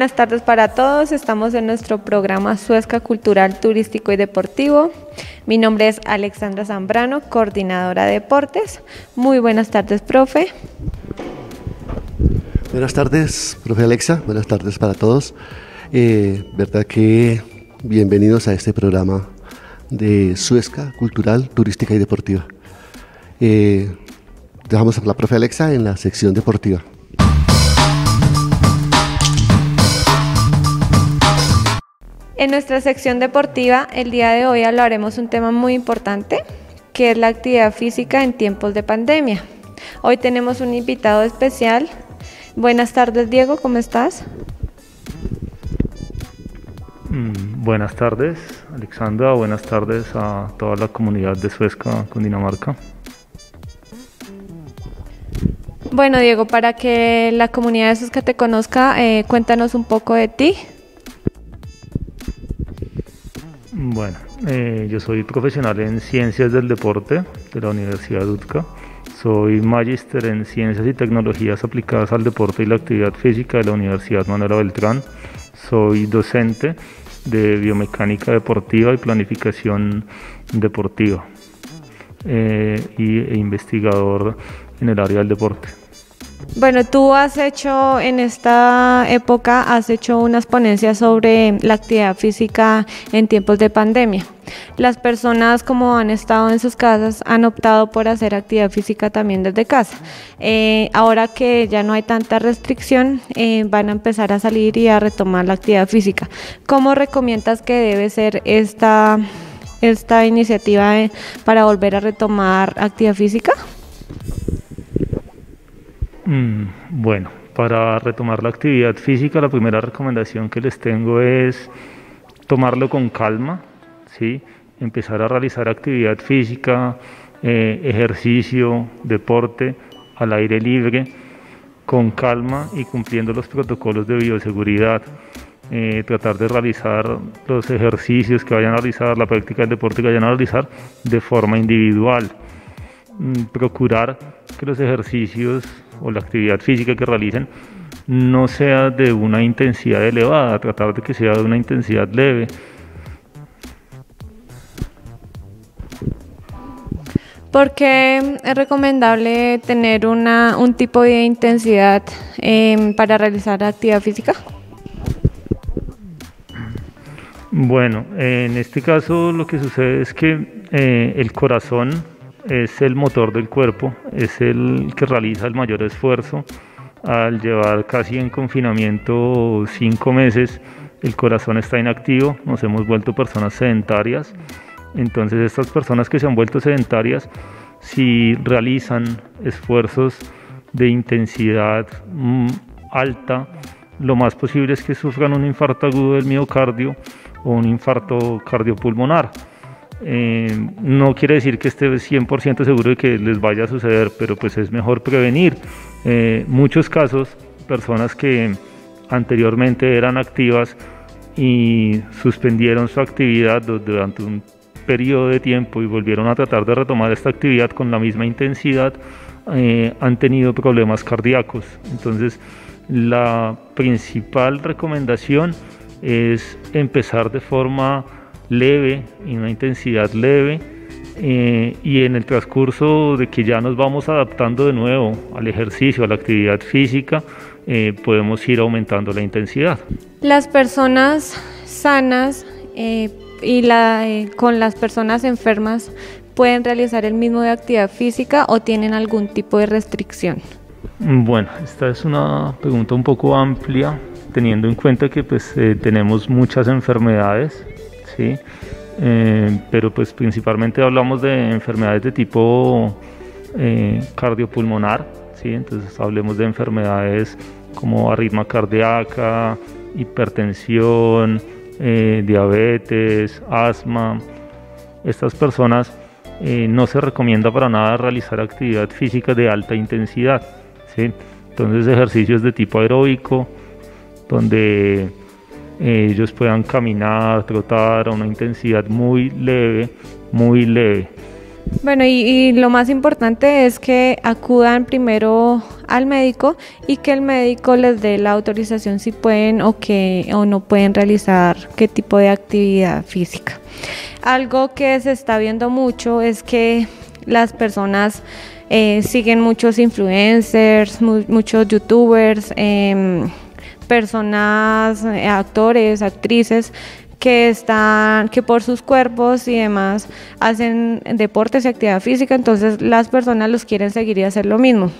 buenas tardes para todos. Estamos en nuestro programa Suezca Cultural, Turístico y Deportivo. Mi nombre es Alexandra Zambrano, coordinadora de deportes. Muy buenas tardes, profe. Buenas tardes, profe Alexa. Buenas tardes para todos. Eh, verdad que bienvenidos a este programa de Suezca Cultural, Turística y Deportiva. Eh, dejamos a la profe Alexa en la sección deportiva. En nuestra sección deportiva, el día de hoy hablaremos un tema muy importante, que es la actividad física en tiempos de pandemia. Hoy tenemos un invitado especial. Buenas tardes, Diego, ¿cómo estás? Mm, buenas tardes, Alexandra. Buenas tardes a toda la comunidad de Suezca, Cundinamarca. Bueno, Diego, para que la comunidad de Suezca te conozca, eh, cuéntanos un poco de ti. Bueno, eh, yo soy profesional en Ciencias del Deporte de la Universidad UTCA. Soy magíster en Ciencias y Tecnologías aplicadas al deporte y la actividad física de la Universidad Manuela Beltrán. Soy docente de biomecánica deportiva y planificación deportiva eh, y, e investigador en el área del deporte. Bueno, tú has hecho en esta época, has hecho unas ponencias sobre la actividad física en tiempos de pandemia. Las personas como han estado en sus casas han optado por hacer actividad física también desde casa. Eh, ahora que ya no hay tanta restricción, eh, van a empezar a salir y a retomar la actividad física. ¿Cómo recomiendas que debe ser esta, esta iniciativa eh, para volver a retomar actividad física? Mm, bueno, para retomar la actividad física, la primera recomendación que les tengo es tomarlo con calma, ¿sí? empezar a realizar actividad física, eh, ejercicio, deporte al aire libre, con calma y cumpliendo los protocolos de bioseguridad. Eh, tratar de realizar los ejercicios que vayan a realizar, la práctica del deporte que vayan a realizar de forma individual. Mm, procurar que los ejercicios o la actividad física que realicen no sea de una intensidad elevada, tratar de que sea de una intensidad leve. ¿Por qué es recomendable tener una, un tipo de intensidad em, para realizar actividad física? Bueno, en este caso lo que sucede es que eh, el corazón es el motor del cuerpo, es el que realiza el mayor esfuerzo. Al llevar casi en confinamiento cinco meses, el corazón está inactivo, nos hemos vuelto personas sedentarias. Entonces estas personas que se han vuelto sedentarias, si realizan esfuerzos de intensidad mm, alta, lo más posible es que sufran un infarto agudo del miocardio o un infarto cardiopulmonar. Eh, no quiere decir que esté 100% seguro de que les vaya a suceder, pero pues es mejor prevenir. Eh, muchos casos, personas que anteriormente eran activas y suspendieron su actividad durante un periodo de tiempo y volvieron a tratar de retomar esta actividad con la misma intensidad, eh, han tenido problemas cardíacos. Entonces, la principal recomendación es empezar de forma leve y una intensidad leve. Eh, y en el transcurso de que ya nos vamos adaptando de nuevo al ejercicio, a la actividad física, eh, podemos ir aumentando la intensidad. Las personas sanas eh, y la, con las personas enfermas pueden realizar el mismo de actividad física o tienen algún tipo de restricción. Bueno, esta es una pregunta un poco amplia, teniendo en cuenta que pues, tenemos muchas enfermedades ¿sí? Eh, pero pues principalmente hablamos de enfermedades de tipo eh, cardiopulmonar, ¿sí? entonces hablemos de enfermedades como arritmia cardíaca, hipertensión, eh, diabetes, asma. Estas personas no se recomienda para nada realizar actividad física de alta intensidad, ¿sí? entonces ejercicios de tipo aeróbico, donde ellos puedan caminar, trotar a una intensidad muy leve, muy leve. Bueno, y, lo más importante es que acudan primero al médico y que el médico les dé la autorización si pueden o, que, o no pueden realizar qué tipo de actividad física. Algo que se está viendo mucho es que las personas eh, siguen muchos influencers, muchos youtubers, em, personas, eh, actores, actrices que están, que por sus cuerpos y demás hacen deportes y actividad física, entonces las personas los quieren seguir y hacer lo mismo.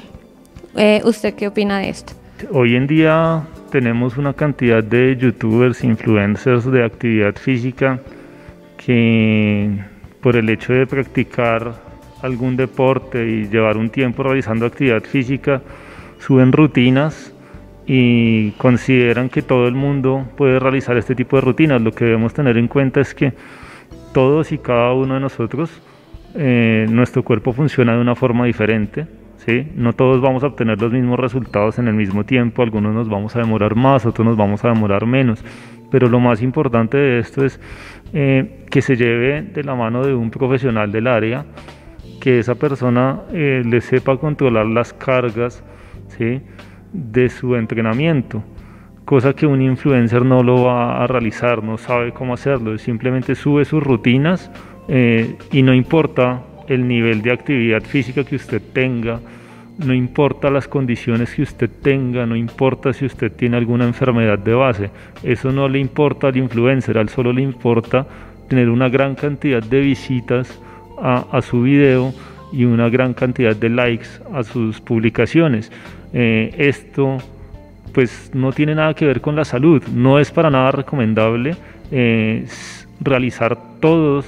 Eh, ¿Usted qué opina de esto? Hoy en día tenemos una cantidad de youtubers, influencers de actividad física que por el hecho de practicar algún deporte y llevar un tiempo realizando actividad física, suben rutinas y consideran que todo el mundo puede realizar este tipo de rutinas. Lo que debemos tener en cuenta es que todos y cada uno de nosotros, eh, nuestro cuerpo funciona de una forma diferente. ¿sí? No todos vamos a obtener los mismos resultados en el mismo tiempo, algunos nos vamos a demorar más, otros nos vamos a demorar menos. Pero lo más importante de esto es eh, que se lleve de la mano de un profesional del área, que esa persona eh, le sepa controlar las cargas, ¿sí? De su entrenamiento, cosa que un influencer no lo va a realizar, no sabe cómo hacerlo, simplemente sube sus rutinas eh, y no importa el nivel de actividad física que usted tenga, no importa las condiciones que usted tenga, no importa si usted tiene alguna enfermedad de base, eso no le importa al influencer, al solo le importa tener una gran cantidad de visitas a, a su video y una gran cantidad de likes a sus publicaciones. Eh, esto pues no tiene nada que ver con la salud, no es para nada recomendable eh, realizar todos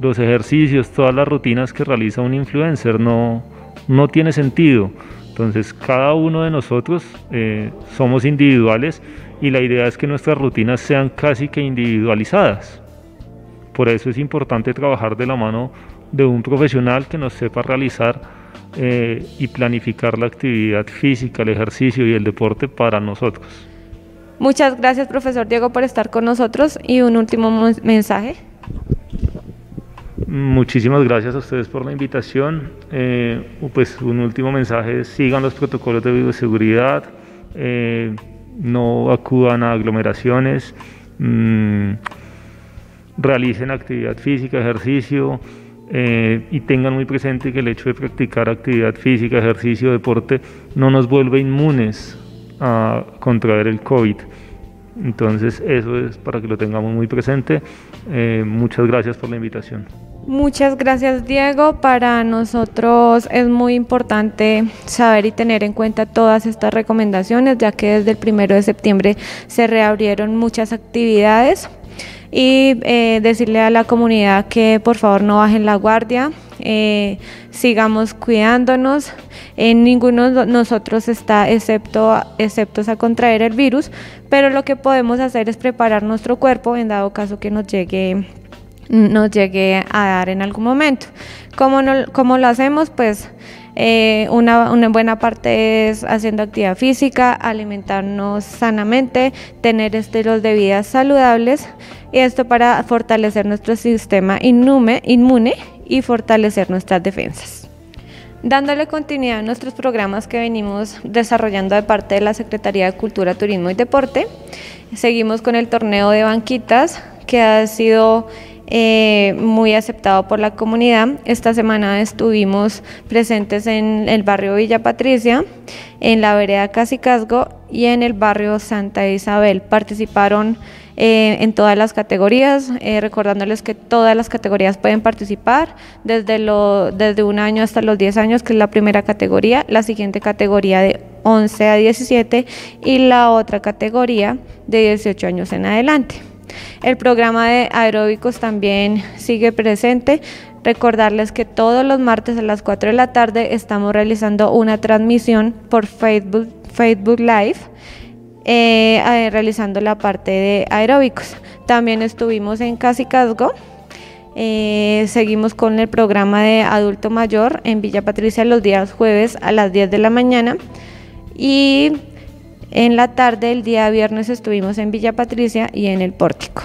los ejercicios, todas las rutinas que realiza un influencer, no, no tiene sentido. Entonces cada uno de nosotros eh, somos individuales y la idea es que nuestras rutinas sean casi que individualizadas. Por eso es importante trabajar de la mano de un profesional que nos sepa realizar eh, y planificar la actividad física, el ejercicio y el deporte para nosotros. Muchas gracias, profesor Diego, por estar con nosotros y un último mensaje. Muchísimas gracias a ustedes por la invitación. Eh, pues un último mensaje, sigan los protocolos de bioseguridad, eh, no acudan a aglomeraciones, mm, realicen actividad física, ejercicio, eh, y tengan muy presente que el hecho de practicar actividad física, ejercicio, deporte, no nos vuelve inmunes a contraer el COVID. Entonces eso es para que lo tengamos muy presente. Eh, muchas gracias por la invitación. Muchas gracias Diego. Para nosotros es muy importante saber y tener en cuenta todas estas recomendaciones, ya que desde el primero de septiembre se reabrieron muchas actividades y eh, decirle a la comunidad que por favor no bajen la guardia, eh, sigamos cuidándonos. En ninguno de nosotros está excepto, excepto a contraer el virus, pero lo que podemos hacer es preparar nuestro cuerpo en dado caso que nos llegue nos llegue a dar en algún momento. ¿Cómo, cómo lo hacemos? Pues eh, una, una, buena parte es haciendo actividad física, alimentarnos sanamente, tener estilos de vida saludables esto para fortalecer nuestro sistema inmune, inmune y fortalecer nuestras defensas. Dándole continuidad a nuestros programas que venimos desarrollando de parte de la Secretaría de Cultura, Turismo y Deporte, seguimos con el torneo de banquitas que ha sido eh, muy aceptado por la comunidad. Esta semana estuvimos presentes en el barrio Villa Patricia, en la vereda Casicazgo y en el barrio Santa Isabel. Participaron eh, en todas las categorías, eh, recordándoles que todas las categorías pueden participar, desde, lo, desde un año hasta los 10 años, que es la primera categoría, la siguiente categoría de 11 a 17 y la otra categoría de 18 años en adelante. El programa de aeróbicos también sigue presente. Recordarles que todos los martes a las 4 de la tarde estamos realizando una transmisión por Facebook, Facebook Live eh, realizando la parte de aeróbicos. También estuvimos en Casicazgo. Eh, seguimos con el programa de adulto mayor en Villa Patricia los días jueves a las 10 de la mañana. Y en la tarde, el día viernes, estuvimos en Villa Patricia y en el Pórtico.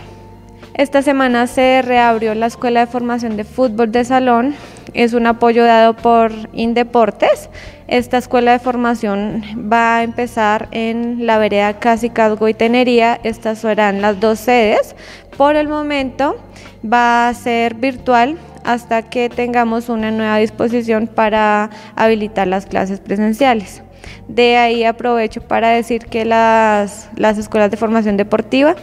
Esta semana se reabrió la Escuela de Formación de Fútbol de Salón es un apoyo dado por Indeportes. Esta escuela de formación va a empezar en la vereda Casi Casgo y Tenería. Estas serán las dos sedes. Por el momento va a ser virtual hasta que tengamos una nueva disposición para habilitar las clases presenciales. De ahí aprovecho para decir que las, las, escuelas de formación deportiva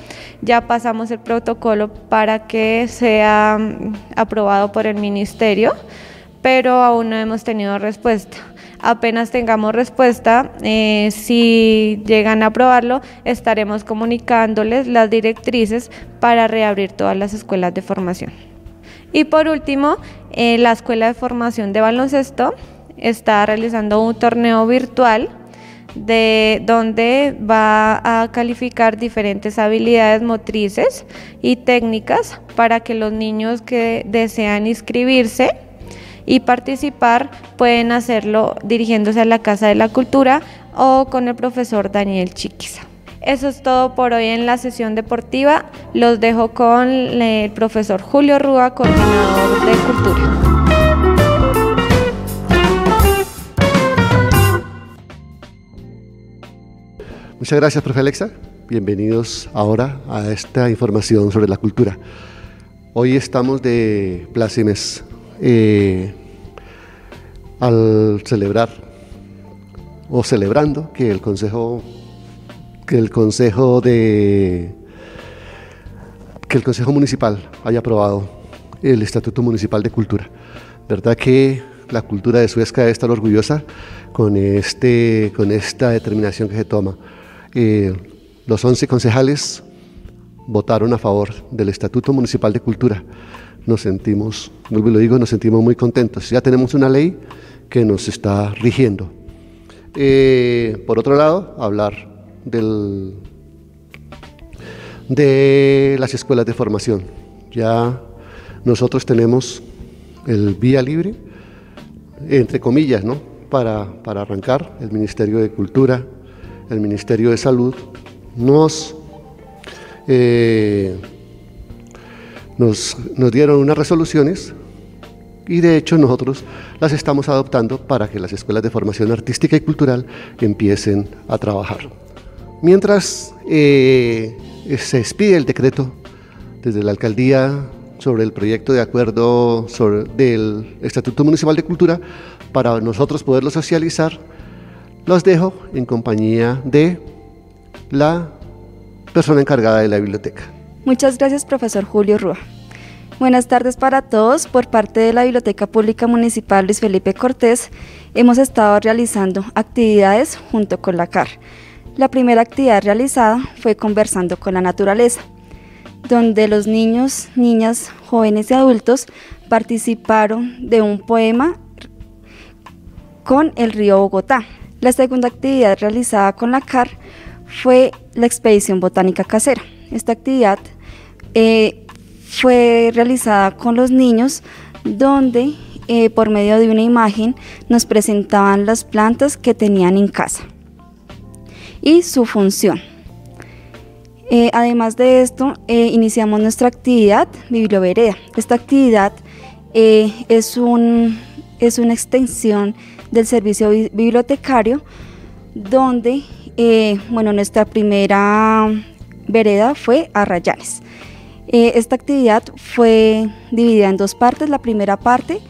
ya pasamos el protocolo para que sea mm, aprobado por el ministerio, pero aún no hemos tenido respuesta. Apenas tengamos respuesta, eh, si llegan a aprobarlo, estaremos comunicándoles las directrices para reabrir todas las escuelas de formación. Y por último, eh, la Escuela de Formación de Baloncesto está realizando un torneo virtual de donde va a calificar diferentes habilidades motrices y técnicas para que los niños que desean inscribirse y participar pueden hacerlo dirigiéndose a la Casa de la Cultura o con el profesor Daniel Chiquiza. Eso es todo por hoy en la sesión deportiva. Los dejo con el profesor Julio Rúa, coordinador de Cultura. Muchas gracias, profe Alexa. Bienvenidos ahora a esta información sobre la cultura. Hoy estamos de plácemes eh, al celebrar o celebrando que el Consejo que el Consejo de que el Consejo Municipal haya aprobado el Estatuto Municipal de Cultura. ¿Verdad que la cultura de Suezca debe estar orgullosa con, este, con esta determinación que se toma? Los 11 concejales votaron a favor del Estatuto Municipal de Cultura. Nos sentimos, vuelvo lo digo, nos sentimos muy contentos. Ya tenemos una ley que nos está rigiendo. Eh, por otro lado, hablar de las escuelas de formación. Ya nosotros tenemos el vía libre, entre comillas, ¿no? para, para arrancar. El Ministerio de Cultura, el Ministerio de Salud nos, eh, nos, nos dieron unas resoluciones y de hecho nosotros las estamos adoptando para que las escuelas de formación artística y cultural empiecen a trabajar. Mientras eh, se expide el decreto desde la alcaldía sobre el proyecto de acuerdo del Estatuto Municipal de Cultura, para nosotros poderlo socializar, los dejo en compañía de la persona encargada de la biblioteca. Muchas gracias, profesor Julio Rúa. Buenas tardes para todos. Por parte de la Biblioteca Pública Municipal Luis Felipe Cortés, hemos estado realizando actividades junto con la CAR la primera actividad realizada fue conversando con la naturaleza, donde los niños, niñas, jóvenes y adultos participaron de un poema con el río Bogotá. La segunda actividad realizada con la CAR fue la expedición botánica casera. Esta actividad eh, fue realizada con los niños donde eh, por medio de una imagen nos presentaban las plantas que tenían en casa y su función. Eh, además de esto, iniciamos nuestra actividad Bibliovereda. Esta actividad es, un, es una extensión del servicio bibliotecario donde, bueno, nuestra primera vereda fue Arrayanes. esta actividad fue dividida en dos partes. La primera parte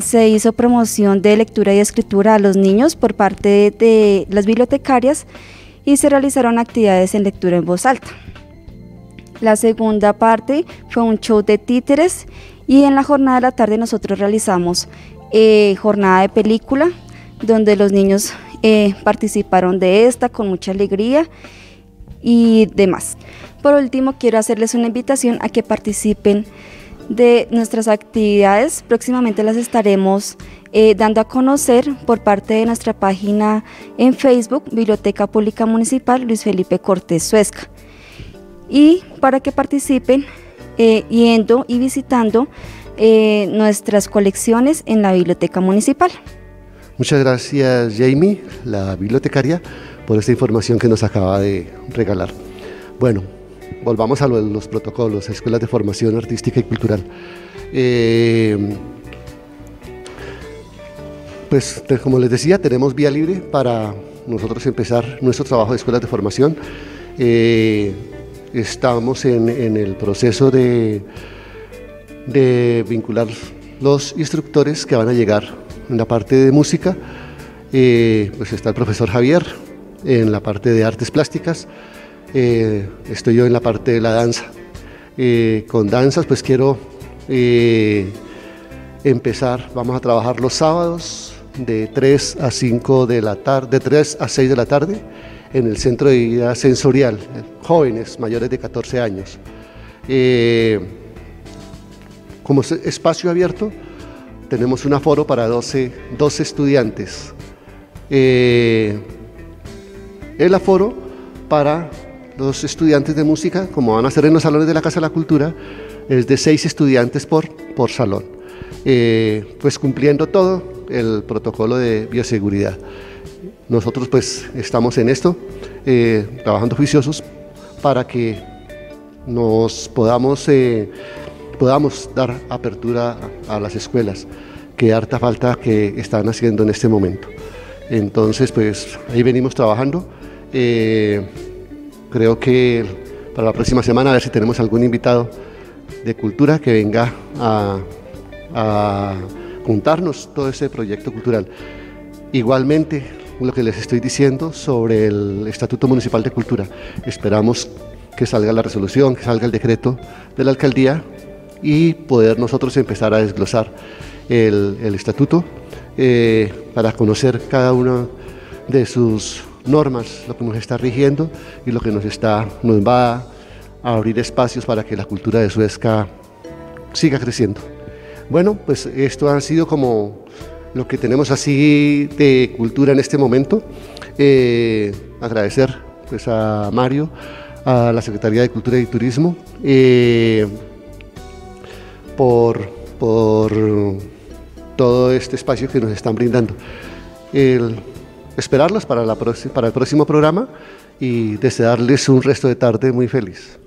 se hizo promoción de lectura y escritura a los niños por parte de las bibliotecarias y se realizaron actividades en lectura en voz alta. La segunda parte fue un show de títeres y en la jornada de la tarde nosotros realizamos eh, jornada de película donde los niños eh, participaron de esta con mucha alegría y demás. Por último, quiero hacerles una invitación a que participen de nuestras actividades. Próximamente las estaremos eh, dando a conocer por parte de nuestra página en Facebook, Biblioteca Pública Municipal Luis Felipe Cortés Suezca. Y para que participen yendo y visitando eh, nuestras colecciones en la Biblioteca Municipal. Muchas gracias Jamie, la bibliotecaria, por esta información que nos acaba de regalar. Bueno, volvamos a los protocolos, escuelas de formación artística y cultural. Eh, pues como les decía, tenemos vía libre para nosotros empezar nuestro trabajo de escuelas de formación. Eh, estamos en, el proceso de, de vincular los instructores que van a llegar en la parte de música. Eh, pues está el profesor Javier en la parte de artes plásticas. Eh, estoy yo en la parte de la danza. con danzas pues quiero empezar, vamos a trabajar los sábados de 3 a 5 de la tarde, de 3 a 6 de la tarde en el centro de vida sensorial, jóvenes mayores de 14 años. Eh, como espacio abierto, tenemos un aforo para 12, 12 estudiantes. Eh, el aforo para los estudiantes de música, como van a ser en los salones de la Casa de la Cultura, es de 6 estudiantes por, por salón. Eh, pues cumpliendo todo el protocolo de bioseguridad. Nosotros pues estamos en esto, eh, trabajando juiciosos para que nos podamos, podamos dar apertura a, las escuelas, que harta falta que están haciendo en este momento. Entonces pues ahí venimos trabajando. creo que para la próxima semana a ver si tenemos algún invitado de cultura que venga a a juntarnos todo ese proyecto cultural. Igualmente, lo que les estoy diciendo sobre el Estatuto Municipal de Cultura. Esperamos que salga la resolución, que salga el decreto de la alcaldía y poder nosotros empezar a desglosar el, estatuto eh, para conocer cada una de sus normas, lo que nos está rigiendo y lo que nos, está, nos va a abrir espacios para que la cultura de Suezca siga creciendo. Bueno, pues esto ha sido como lo que tenemos así de cultura en este momento. Eh, agradecer pues, a Mario, a la Secretaría de Cultura y Turismo, eh, por, todo este espacio que nos están brindando. esperarlos para, la, para el próximo programa y desearles un resto de tarde muy feliz.